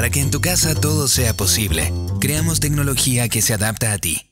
Para que en tu casa todo sea posible, creamos tecnología que se adapta a ti.